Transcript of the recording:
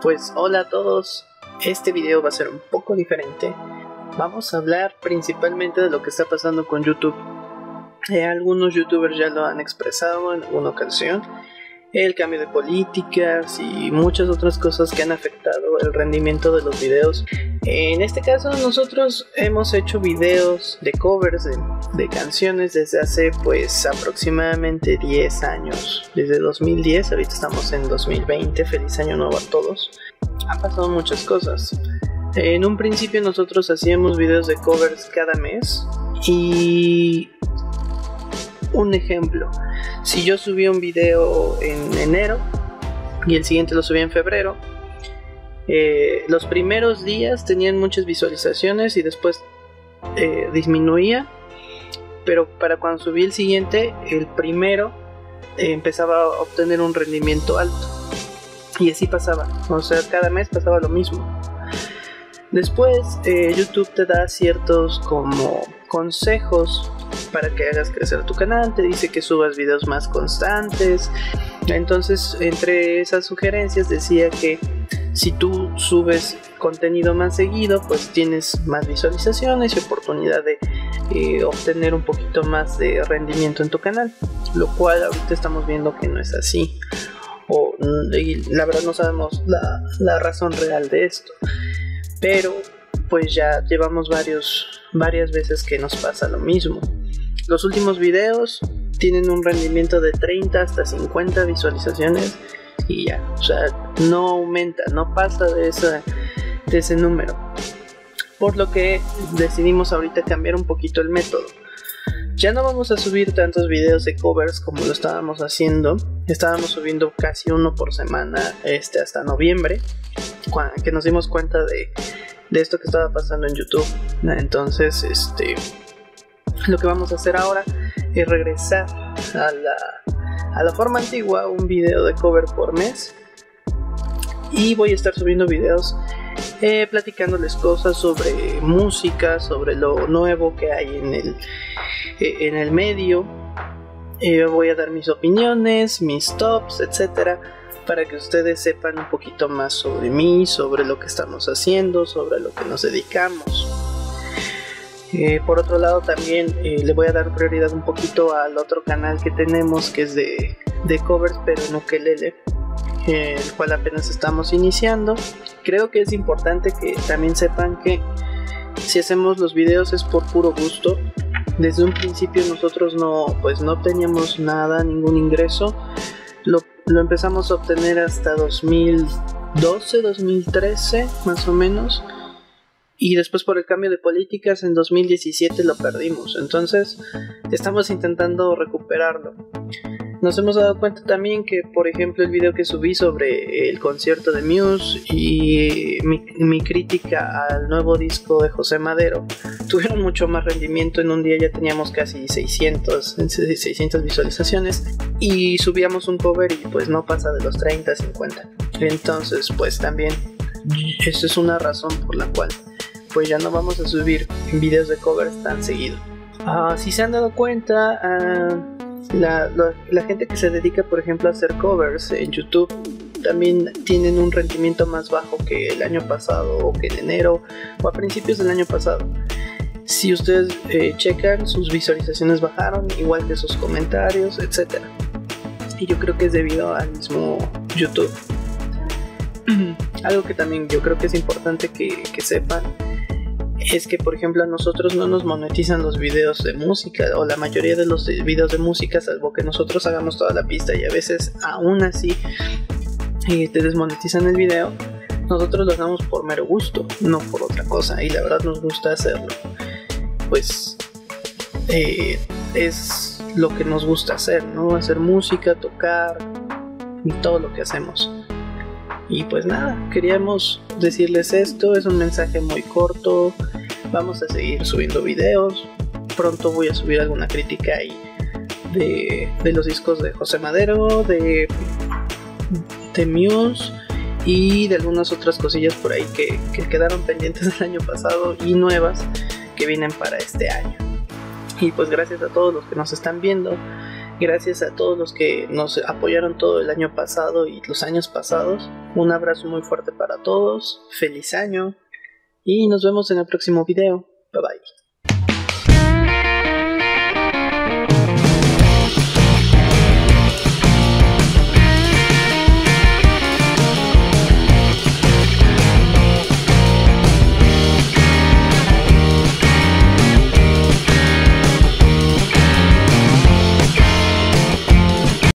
Pues hola a todos, este video va a ser un poco diferente. Vamos a hablar principalmente de lo que está pasando con YouTube. Eh, algunos youtubers ya lo han expresado en alguna ocasión el cambio de políticas y muchas otras cosas que han afectado el rendimiento de los videos. En este caso nosotros hemos hecho videos de covers de, canciones desde hace pues aproximadamente 10 años, desde 2010, ahorita estamos en 2020, feliz año nuevo a todos. Han pasado muchas cosas. En un principio nosotros hacíamos videos de covers cada mes y un ejemplo, si yo subí un video en enero y el siguiente lo subí en febrero, eh, los primeros días tenían muchas visualizaciones y después eh, disminuía, pero para cuando subí el siguiente, el primero eh, empezaba a obtener un rendimiento alto. Y así pasaba, o sea, cada mes pasaba lo mismo. Después YouTube te da ciertos como consejos para que hagas crecer tu canal, te dice que subas videos más constantes. Entonces, entre esas sugerencias decía que si tú subes contenido más seguido, pues tienes más visualizaciones y oportunidad de eh, obtener un poquito más de rendimiento en tu canal, lo cual ahorita estamos viendo que no es así. O, la verdad no sabemos la, la razón real de esto. Pero pues ya llevamos varios, varias veces que nos pasa lo mismo. Los últimos videos tienen un rendimiento de 30 hasta 50 visualizaciones y ya, o sea, no aumenta, no pasa de, de ese número. Por lo que decidimos ahorita cambiar un poquito el método. Ya no vamos a subir tantos videos de covers como lo estábamos haciendo. Estábamos subiendo casi uno por semana este, hasta noviembre, que nos dimos cuenta de de esto que estaba pasando en YouTube. Entonces, este, lo que vamos a hacer ahora es regresar a la, a la forma antigua, un video de cover por mes. Y voy a estar subiendo videos eh, platicándoles cosas sobre música, sobre lo nuevo que hay en el, eh, en el medio. Eh, voy a dar mis opiniones, mis tops, etcétera para que ustedes sepan un poquito más sobre mí, sobre lo que estamos haciendo, sobre lo que nos dedicamos. Eh, por otro lado también eh, le voy a dar prioridad un poquito al otro canal que tenemos que es de, covers pero en ukelele eh, el cual apenas estamos iniciando. Creo que es importante que también sepan que si hacemos los videos es por puro gusto. Desde un principio nosotros no pues no teníamos nada ningún ingreso lo empezamos a obtener hasta 2012, 2013 más o menos. Y después por el cambio de políticas en 2017 lo perdimos. Entonces estamos intentando recuperarlo. Nos hemos dado cuenta también que, por ejemplo, el video que subí sobre el concierto de Muse y mi, crítica al nuevo disco de José Madero tuvieron mucho más rendimiento. En un día ya teníamos casi 600, 600 visualizaciones y subíamos un cover y pues no pasa de los 30, 50. Entonces, pues también, esa es una razón por la cual pues ya no vamos a subir videos de covers tan seguido. Ah, si se han dado cuenta, uh, la, gente que se dedica, por ejemplo, a hacer covers en YouTube también tienen un rendimiento más bajo que el año pasado o que en enero o a principios del año pasado. Si ustedes eh, checan, sus visualizaciones bajaron, igual que sus comentarios, etc. Y yo creo que es debido al mismo YouTube. Algo que también yo creo que es importante que, que sepan es que por ejemplo a nosotros no nos monetizan los videos de música o la mayoría de los videos de música salvo que nosotros hagamos toda la pista y a veces aún así te desmonetizan el video nosotros lo hacemos por mero gusto no por otra cosa y la verdad nos gusta hacerlo. Pues eh, es lo que nos gusta hacer no hacer música tocar y todo lo que hacemos. Y pues nada, queríamos decirles esto, es un mensaje muy corto, vamos a seguir subiendo videos, pronto voy a subir alguna crítica ahí de, los discos de José Madero, de, de Muse y de algunas otras cosillas por ahí que, que quedaron pendientes del año pasado y nuevas que vienen para este año. Y pues gracias a todos los que nos están viendo. Gracias a todos los que nos apoyaron todo el año pasado y los años pasados. Un abrazo muy fuerte para todos. Feliz año. Y nos vemos en el próximo video. Bye bye.